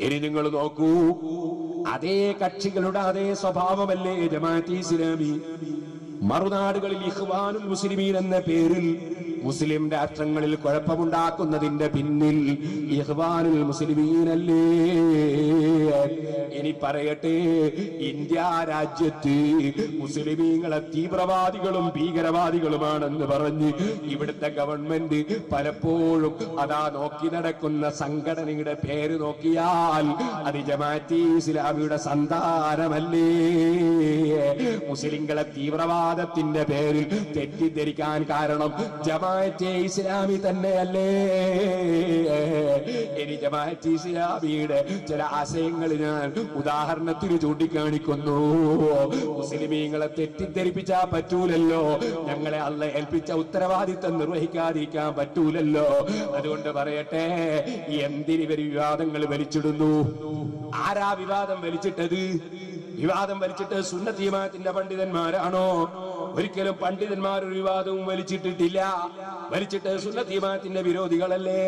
ഇനി നിങ്ങൾ നോക്കൂ. അതേ കക്ഷികളുടെ അതേ സ്വഭാവമല്ലേ ജമാഅത്തി ഇസ്ലാമി? മറുനാടുകളിൽ ഇഖ്വാനുൽ മുസ്ലിമീൻ എന്ന പേരിൽ മുസ്ലിം രാഷ്ട്രങ്ങളിൽ കുഴപ്പമുണ്ടാക്കുന്നതിന്റെ പിന്നിൽ ഇഖ്വാനുൽ മുസ്ലിമീനല്ലേ? ഇനി പറയട്ടെ ഇന്ത്യ രാജ്യത്ത് മുസ്ലിമീങ്ങളെ തീവ്രവാദികളും ഭീകരവാദികളുമാണെന്ന് പറഞ്ഞ് ഇവിടുത്തെ ഗവൺമെന്റ് പലപ്പോഴും അതാ നോക്കി നടക്കുന്ന സംഘടനയുടെ പേര് നോക്കിയാൽ അത് ജമാഅത്തി ഇസ്ലാമിയുടെ സന്താനമല്ലേ? മുസ്ലിങ്ങളെ തീവ്രവാദത്തിന്റെ പേരിൽ തെറ്റിദ്ധരിക്കാൻ കാരണം ജമാഅത്തെ ഇസ്ലാമി തന്നെയല്ലേ? ഇനി ജമാഅത്തെ ഇസ്ലാമിയുടെ ചില ആശയങ്ങൾ ഞാൻ ഉദാഹരണത്തിന് ചൂണ്ടിക്കാണിക്കുന്നു. മുസ്ലിമീങ്ങളെ തെറ്റിദ്ധരിപ്പിച്ചാ പറ്റൂലല്ലോ. ഞങ്ങളെ അല്ല ഏൽപ്പിച്ച ഉത്തരവാദിത്തം നിർവഹിക്കാതിരിക്കാൻ പറ്റൂലല്ലോ. അതുകൊണ്ട് പറയട്ടെ എന്തിന് ഇവർ വിവാദങ്ങൾ വലിച്ചിടുന്നു? ആരാ വിവാദം വലിച്ചിട്ടത്? വിവാദം വലിച്ചിട്ട് സുന്നത്തീമാത്തിന്റെ പണ്ഡിതന്മാരാണോ? ഒരിക്കലും പണ്ഡിതന്മാർ ഒരു വിവാദവും വലിച്ചിട്ടിട്ടില്ല. വലിച്ചിട്ട് സുന്നത്തീമാത്തിന്റെ വിരോധികളല്ലേ?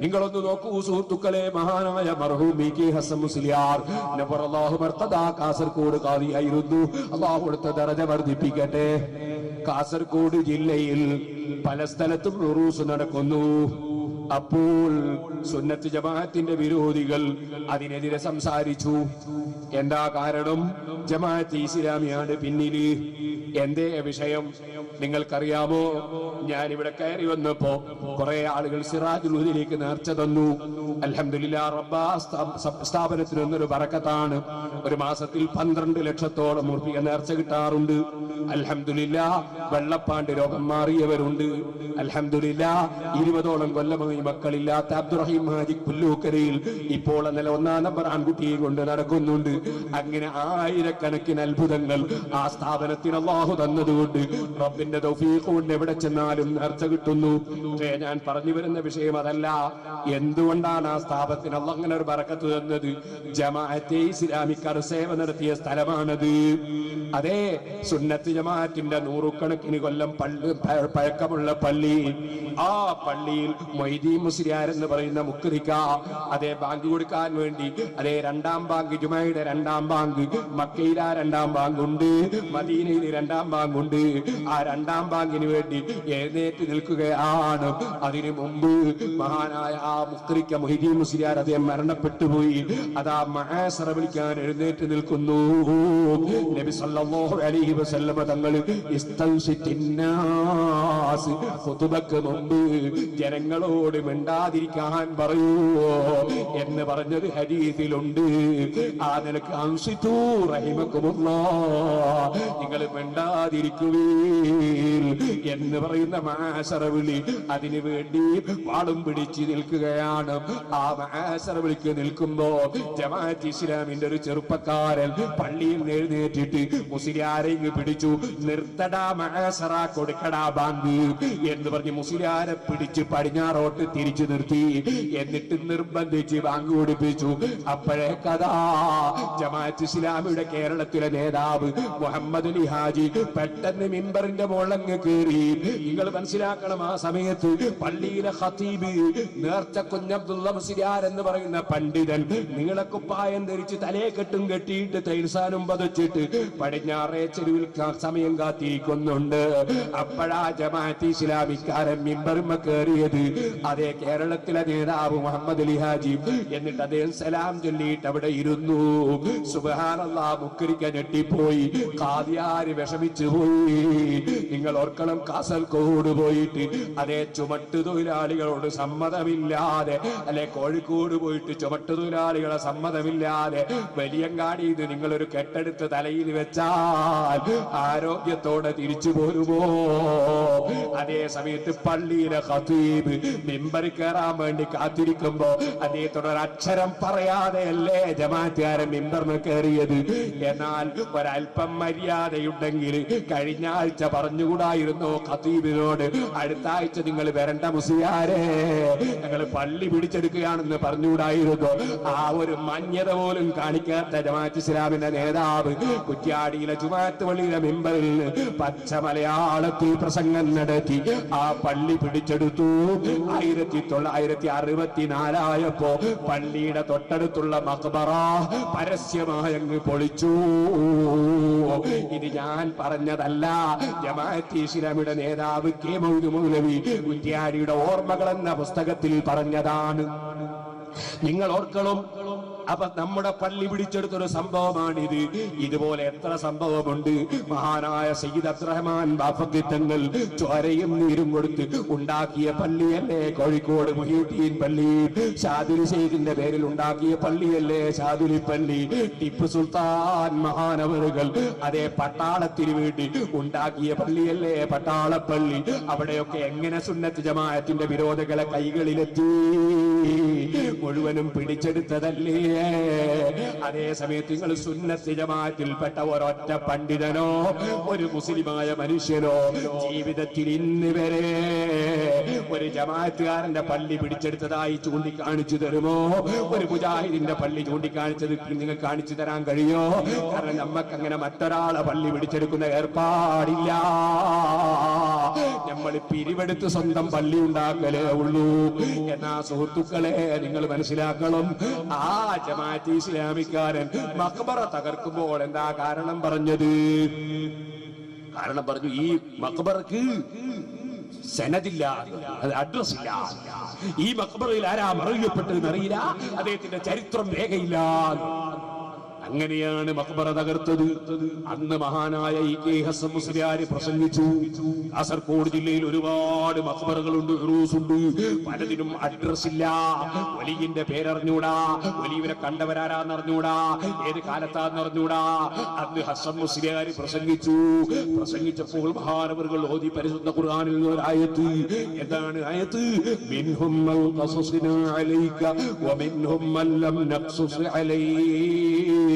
നിങ്ങളൊന്ന് നോക്കൂ സുഹൃത്തുക്കളെ മഹാനായ മർഹൂം കെ ഹസൻ മുസ്ലിയാർ. നബർ മർത്തദ അള്ളാഹു കൊടുത്ത ദറജ വർദ്ധിപ്പിക്കട്ടെ. കാസർകോട് ജില്ലയിൽ പല സ്ഥലത്തും റുറൂസ് നടക്കുന്നു. അപ്പോൾ സുന്നത്ത് ജമാഅത്തിന്റെ വിരോധികൾ അതിനെതിരെ സംസാരിച്ചു. എന്താ കാരണം? ജമാഅത്ത് ഇസ്ലാമിയാണ് പിന്നിൽ. എന്തേ വിഷയം? നിങ്ങൾക്കറിയാമോ? ഞാൻ ഇവിടെ കയറി വന്നപ്പോ കുറെ ആളുകൾ സിറാജുൽ ഹുദയിലേക്ക് നേർച്ച തന്നു. അലഹമില്ല റബ്ബ സ്ഥാപനത്തിന് ഒന്നൊരു പറക്കത്താണ് ഒരു മാസത്തിൽ പന്ത്രണ്ട് ലക്ഷത്തോളം മുർപ്പിക നേർച്ച കിട്ടാറുണ്ട്. അലഹമില്ല വെള്ളപ്പാണ്ട് രോഗം മാറിയവരുണ്ട്. അലഹമില്ല ഇരുപതോളം കൊല്ലമായി മക്കളില്ലാത്ത അബ്ദുറഹീം ഹാജി പുല്ലൂക്കരയിൽ ഇപ്പോൾ അന്നലെ ഒന്നാം നമ്പർ ആൺകുട്ടിയെ കൊണ്ട് നടക്കുന്നുണ്ട്. അങ്ങനെ ആയിരക്കണക്കിന് അത്ഭുതങ്ങൾ ആ സ്ഥാപനത്തിന് അള്ളാഹു തന്നതുകൊണ്ട് റബ്ബിന്റെ തൗഫീഖ് കൊണ്ട് എവിടെ ചെന്നാലും നേർച്ച കിട്ടുന്നു. ഞാൻ പറഞ്ഞു വരുന്ന വിഷയം അതല്ല. എന്തുകൊണ്ടാണ് ആ സ്ഥാപനത്തിന് അള്ളാഹ് അങ്ങനെ ഒരു പറക്കത്ത് തന്നത്? ജമാഅത്തെ ഇസ്ലാമിക്കാർ സേവ നടത്തിയ സ്ഥലമാണത്. അതെ സുന്നത്ത് ജമാഅത്തിന്റെ നൂറുകണക്കിന് കൊല്ലം പള്ളി പഴ- പഴക്കമുള്ള പള്ളി. ആ പള്ളിയിൽ മൊയ്തീൻ മുസ്ലിയാർ എന്ന് പറയുന്ന മുക്രിക്ക അതേ ബാങ്ക് കൊടുക്കാൻ വേണ്ടി അതേ രണ്ടാം ബാങ്ക് ജുമയുടെ രണ്ടാം ബാങ്ക് മക്കയിൽ ആ രണ്ടാം ബാങ്ക് ഉണ്ട് മദീനയിൽ രണ്ടാം ബാങ്ക് ഉണ്ട്. ആ രണ്ടാം ബാങ്കിന് വേണ്ടി എഴുന്നേറ്റ് നിൽക്കുകയാണ്. അതിനു മുമ്പ് മഹാനായ ആ മുക്രിക്ക മൊഹിദീൻ മുസ്ലിയാർ അദ്ദേഹം മരണപ്പെട്ടു പോയി. അതാ മഹാസറ വിളിക്കാൻ എഴുന്നേറ്റ് നിൽക്കുന്നു. നബി സല്ലല്ലാഹു അലൈഹി വസല്ലമ തങ്ങൾ ഇസ്തൻസിത്തിന്നാസ് മുമ്പ് ജനങ്ങളോട് മിണ്ടാതിരിക്കാൻ പറയൂ എന്ന് പറഞ്ഞത് ഹരീതിലുണ്ട് ആ നിലയ്ക്ക് അൻസിത്തു റഹിമക്കുമുള്ള. നിങ്ങൾ മിണ്ടാതിരിക്കുവീൻ എന്ന് പറയുന്ന മാസറ വിളി അതിനു വേണ്ടി വാളും പിടിച്ച് നിൽക്കുകയാണ്. ആ മാസറ വിളിക്ക് നിൽക്കുമ്പോ ജമാഅത്ത് ഇസ്ലാമിന്റെ ഒരു ചെറുപ്പക്കാരൻ പള്ളിയിൽ എഴുന്നേറ്റിട്ട് മുസ്ലിയാരെ പിടിച്ചു. നിർത്തടാ മാസറ കൊടുക്കടാ ബാങ്ക് എന്ന് പറഞ്ഞ് മുസ്ലിയാരെ പിടിച്ച് പടിഞ്ഞാറോട്ട് തിരിച്ചു നിർത്തി. എന്നിട്ട് നിർബന്ധിച്ച് ബാങ്ക് കൊടുപ്പിച്ചു അപ്പോഴേ കഥാ ജമാഅത്ത് ഇസ്ലാമിയുടെ കേരളത്തിലെ നേതാവ് മുഹമ്മദ് അലി ഹാജി പെട്ടെന്ന് മിമ്പറിന്റെ മുളങ്ങ് കയറി നിങ്ങൾ മനസ്സിലാക്കണം ആ സമയത്ത് പള്ളിയിലെ ഖത്തീബ് നേർച്ച കുഞ്ഞബ്ദുള്ള മുസ്ലിയാർ എന്ന് പറയുന്ന പണ്ഡിതൻ നിങ്ങളെ കുപ്പായം ധരിച്ച് തലേ കെട്ടും കെട്ടിയിട്ട് തൈൽസാനും പതച്ചിട്ട് പടിഞ്ഞാറേ ചെരുവിൽ സമയം കാത്തിരിക്കുന്നുണ്ട്. അപ്പോഴാ ജമാഅത്ത് ഇസ്ലാമിക്കാരൻ മിമ്പറിമ കയറിയത് അതേ കേരളത്തിലെ നേതാവ് മുഹമ്മദ് അലി ഹാജി എന്നിട്ട് അദ്ദേഹം സലാം ചൊല്ലിയിട്ട് അവിടെ ഇരുന്നു. സുബഹാനല്ലാ മുക്കരിക്ക ഞെട്ടിപ്പോയി. കാതിയാര് വിഷമിച്ചു പോയി. നിങ്ങൾ ഓർക്കണം കാസർഗോഡ് പോയിട്ട് അതേ ചുമട്ട് തൊഴിലാളികളോട് സമ്മതമില്ലാതെ അല്ലെ കോഴിക്കോട് പോയിട്ട് ചുമട്ട് തൊഴിലാളികളെ സമ്മതമില്ലാതെ വലിയങ്ങാടി ഇത് നിങ്ങളൊരു കെട്ടെടുത്ത് തലയിൽ വെച്ചാൽ ആരോഗ്യത്തോടെ തിരിച്ചു പോരുമോ? അതേ സമയത്ത് പള്ളിയിലെ ഹതീബ് മിമ്പറിൽ കയറാൻ വേണ്ടി കാത്തിരിക്കുമ്പോ അദ്ദേഹത്തോട് ഒരു അക്ഷരം പറയാതെയല്ലേ ജമാഅത്തുകാരൻ മെമ്പറിന് കയറിയത് എന്നാൽ ഒരല്പം മര്യാദയുണ്ടെങ്കിൽ കഴിഞ്ഞ ആഴ്ച പറഞ്ഞുകൂടായിരുന്നു ഖതീബിനോട്? അടുത്ത ആഴ്ച നിങ്ങൾ വരണ്ട മുസിയാരെ ഞങ്ങൾ പള്ളി പിടിച്ചെടുക്കുകയാണെന്ന് പറഞ്ഞുകൂടായിരുന്നു? ആ ഒരു മാന്യത പോലും കാണിക്കാത്ത ജമാഅത്ത് ഇസ്ലാമിന്റെ നേതാവ് കുറ്റ്യാടിയിലെ ജുമാഅത്ത് പള്ളിയിലെ മെമ്പറിൽ പച്ച മലയാളത്തിൽ പ്രസംഗം നടത്തി ആ പള്ളി പിടിച്ചെടുത്തു. ആയിരത്തി തൊള്ളായിരത്തി അറുപത്തിനാലായപ്പോ പള്ളിയുടെ തൊട്ടടുത്തുള്ള മക്ബറ പരസ്യമായി അങ്ങ് പൊളിച്ചു. ഇത് ഞാൻ പറഞ്ഞതല്ല. ജമാഅത്തി ഇസ്ലാമിയുടെ നേതാവ് കെ മൗലു മൗലവി കുറ്റ്യാടിയുടെ ഓർമ്മകൾ എന്ന പുസ്തകത്തിൽ പറഞ്ഞതാണ്. നിങ്ങൾ ഓർക്കണം അപ്പൊ നമ്മുടെ പള്ളി പിടിച്ചെടുത്തൊരു സംഭവമാണിത്. ഇതുപോലെ എത്ര സംഭവമുണ്ട്? മഹാനായ സയ്യിദ് അബ്ദുറഹ്മാൻ ബാഫക്കിത്തങ്ങൾ ചോരയും നീരും കൊടുത്ത് ഉണ്ടാക്കിയ പള്ളിയല്ലേ? കോഴിക്കോട് മുഹീദ്ദീൻ പള്ളി. ഷാദുലി ഷെയ്ഖിന്റെ പേരിൽ ഉണ്ടാക്കിയ പള്ളിയല്ലേ ഷാദുലി പള്ളി? ടിപ്പു സുൽത്താൻ മഹാനവറുകൾ അതേ പട്ടാളത്തിന് വേണ്ടി ഉണ്ടാക്കിയ പള്ളിയല്ലേ പട്ടാളപ്പള്ളി? അവിടെയൊക്കെ എങ്ങനെ സുന്നത്ത് ജമാഅത്തിന്റെ വിരോധികളെ കൈകളിലെത്തി? മുഴുവനും പിടിച്ചെടുത്തതല്ലേ? അതേ സമയത്ത് നിങ്ങൾ സുന്നത്ത് ജമാഅത്തിൽപ്പെട്ട ഒരൊറ്റ പണ്ഡിതനോ ഒരു മുസ്ലിമായ മനുഷ്യനോ ജീവിതത്തിൽ ഇന്ന് വരെ ഒരു ജമാഅത്തുകാരന്റെ പള്ളി പിടിച്ചെടുത്തതായി ചൂണ്ടിക്കാണിച്ചു തരുമോ? ഒരു മുജാഹിദിന്റെ പള്ളി ചൂണ്ടിക്കാണിച്ചത് നിങ്ങൾ കാണിച്ചു തരാൻ കഴിയോ? കാരണം നമ്മക്ക് അങ്ങനെ മറ്റൊരാളെ പള്ളി പിടിച്ചെടുക്കുന്ന ഏർപ്പാടില്ല. നമ്മൾ പിരിവെടുത്ത് സ്വന്തം പള്ളി ഉണ്ടാക്കലേ ഉള്ളൂ. എന്നാ സുഹൃത്തുക്കളെ നിങ്ങൾ മനസ്സിലാക്കണം. ആ ജമാഅത്ത് ഇസ്ലാമിക്കാരൻ. മക്ബറ തകർക്കുമ്പോൾ എന്താ കാരണം പറഞ്ഞത്? കാരണം പറഞ്ഞു ഈ മക്ബറക്ക് അത് അഡ്രസ് ഇല്ല. ഈ മക്ബറയിൽ ആരാ മറിയപ്പെട്ടതെന്ന് അറിയില്ല. അദ്ദേഹത്തിന്റെ ചരിത്രം രേഖയില്ല അങ്ങനെയാണ് മക്ബറ തകർത്തത്. അന്ന് മഹാനായ ഇ കെ ഹസൻ മുസ്ലിയാര് പ്രസംഗിച്ചു. കാസർഗോഡ് ജില്ലയിൽ ഒരുപാട് മക്ബറകളുണ്ട് ഉണ്ട് പലതിനും അഡ്രസ് ഇല്ല. വലിയന്റെ പേരറിഞ്ഞൂടാ. വലിയവരെ കണ്ടവരാരാന്ന് അറിഞ്ഞൂടാ. ഏത് കാലത്താന്ന് അറിഞ്ഞൂടാ. അന്ന് ഹസൻ മുസ്ലിയാര് പ്രസംഗിച്ചു. പ്രസംഗിച്ചപ്പോൾ മഹാനവറുകൾ ഓതി പരിശുദ്ധ ഖുർആാനിൽ നിന്ന് ഒരു ആയത്ത്. എന്താണ് ആയത്ത്? മിൻഹും മൻ അലൈക വമിൻഹും മൻ ലം നഖ്സുസ് അലൈക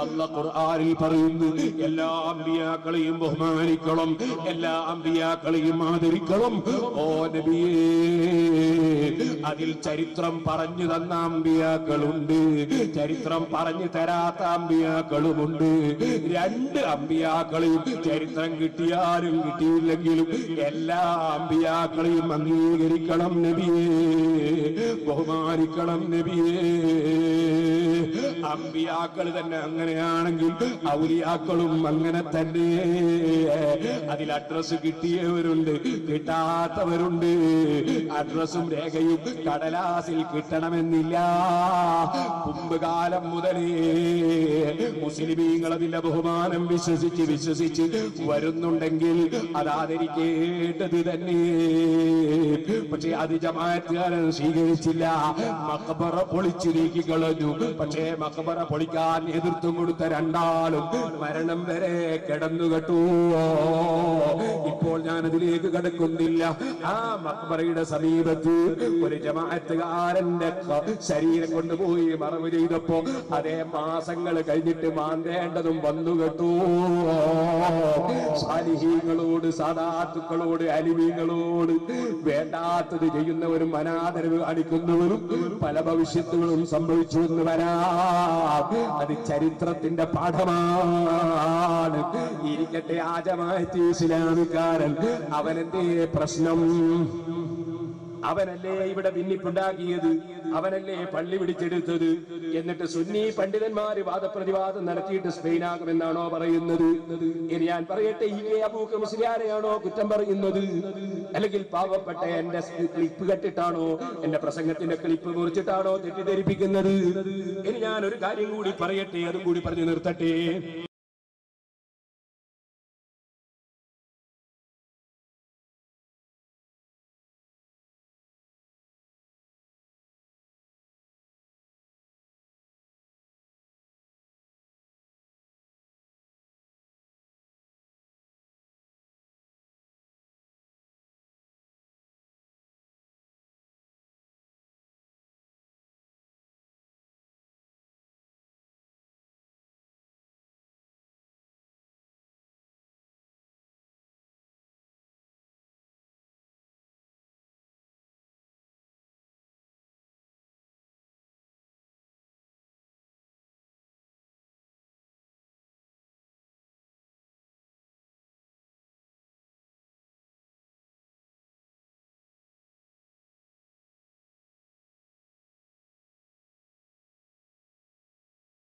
അല്ല ഖുർആനിൽ പറയുന്നു എല്ലാ അമ്പിയാക്കളെയും ബഹുമാനിക്കണം എല്ലാ അമ്പിയാക്കളെയും ആദരിക്കണം. ഓ നബിയേ അതിൽ ചരിത്രം പറഞ്ഞു തന്ന അമ്പിയാക്കളുണ്ട് ചരിത്രം പറഞ്ഞു തരാത്ത അമ്പിയാക്കളുമുണ്ട്. രണ്ട് അമ്പിയാക്കളെയും ചരിത്രം കിട്ടിയാലും കിട്ടിയില്ലെങ്കിലും എല്ലാ അമ്പിയാക്കളെയും അംഗീകരിക്കണം നബിയേ ബഹുമാനിക്കണം നബിയേ. അമ്പിയാക്കൾ തന്നെ അങ്ങനെയാണെങ്കിൽ ഔലിയാക്കളും അങ്ങനെ തന്നെ. അതിൽ അഡ്രസ് കിട്ടിയവരുണ്ട് കിട്ടാത്തവരുണ്ട്. അഡ്രസ്സും രേഖയും കടലാസിൽ കിട്ടണമെന്നില്ല. കുമ്പുകാലം മുതലേ മുസ്ലിമീങ്ങൾ അതിന്റെ ബഹുമാനം വിശ്വസിച്ച് വിശ്വസിച്ച് വരുന്നുണ്ടെങ്കിൽ അത് ആദരിക്കേണ്ടത് തന്നെ. പക്ഷെ അത് ജമാഅത്തുകാരൻ സ്വീകരിച്ചില്ല. മക്കബറ പൊളിച്ചു പക്ഷേ മക്കബറ പൊളിക്കാൻ നേതൃത്വം കൊടുത്ത രണ്ടാളും മരണം വരെ കിടന്നു കെട്ടുവോ ഇപ്പോൾ ഞാൻ അതിലേക്ക് കടക്കുന്നില്ല. ആ മക്ബറയുടെ സമീപത്ത് ഒരു ജമാഅത്തുകാരന്റെ ശരീരം കൊണ്ടുപോയി മറവ് ചെയ്തപ്പോ അതേ മാസങ്ങൾ കഴിഞ്ഞിട്ട് മാന്തേണ്ടതും വന്നു കേട്ടു. സാലിഹീങ്ങളോട് സാദാത്തുക്കളോട് അലിമീങ്ങളോട് വേണ്ടാത്തത് ചെയ്യുന്നവരും അനാദരവ് കാണിക്കുന്നവരും പല ഭവിഷ്യത്തുകളും സംഭവിച്ചു എന്ന് വരാം. അത് ചരിത്രത്തിന്റെ പാഠമാണ്. ഇരിക്കട്ടെ ആജമാറ്റി ഇസ്ലാമിക്കാരൻ. അവനെന്തേ പ്രശ്നം? അവനല്ലേ ഇവിടെ ഭിന്നിപ്പുണ്ടാക്കിയത് അവനല്ലേ പള്ളി പിടിച്ചെടുത്തത്? എന്നിട്ട് സുന്നി പണ്ഡിതന്മാര് വാദപ്രതിവാദം നടത്തിയിട്ട് സ്പെയിനാകുമെന്നാണോ പറയുന്നത്? ഇനി ഞാൻ പറയട്ടെ കെ അബൂക്ക് മുസ്ലിയാരെയാണോ കുറ്റം പറയുന്നത്? അല്ലെങ്കിൽ പാവപ്പെട്ട എന്റെ ക്ലിപ്പ് കെട്ടിട്ടാണോ എന്റെ പ്രസംഗത്തിന്റെ ക്ലിപ്പ് മുറിച്ചിട്ടാണോ തെറ്റിദ്ധരിപ്പിക്കുന്നത്? ഇനി ഞാൻ ഒരു കാര്യം കൂടി പറയട്ടെ അതും കൂടി പറഞ്ഞു നിർത്തട്ടെ.